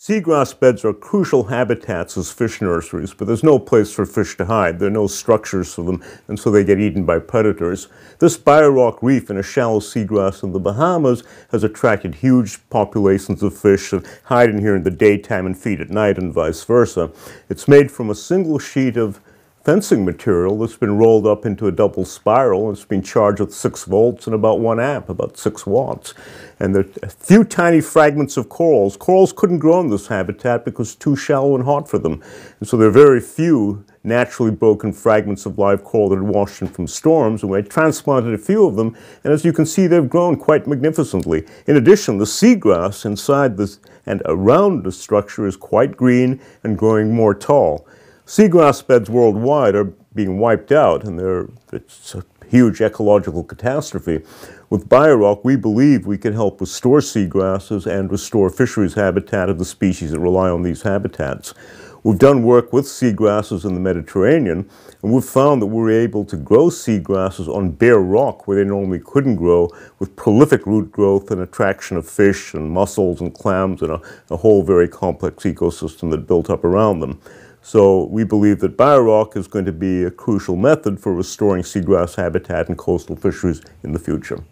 Seagrass beds are crucial habitats as fish nurseries, but there's no place for fish to hide. There are no structures for them, and so they get eaten by predators. This biorock reef in a shallow seagrass in the Bahamas has attracted huge populations of fish that hide in here in the daytime and feed at night and vice versa. It's made from a single sheet of fencing material that's been rolled up into a double spiral. and It's been charged with 6 volts and about 1 amp, about 6 watts. And there are a few tiny fragments of corals. Corals couldn't grow in this habitat because it's too shallow and hot for them. And so there are very few naturally broken fragments of live coral that had washed in from storms, and we transplanted a few of them, and as you can see, they've grown quite magnificently. In addition, the seagrass inside this and around the structure is quite green and growing more tall. Seagrass beds worldwide are being wiped out, and it's a huge ecological catastrophe. With BioRock, we believe we can help restore seagrasses and restore fisheries habitat of the species that rely on these habitats. We've done work with seagrasses in the Mediterranean, and we've found that we're able to grow seagrasses on bare rock where they normally couldn't grow, with prolific root growth and attraction of fish and mussels and clams and a, a whole very complex ecosystem that built up around them. So we believe that BioRock is going to be a crucial method for restoring seagrass habitat and coastal fisheries in the future.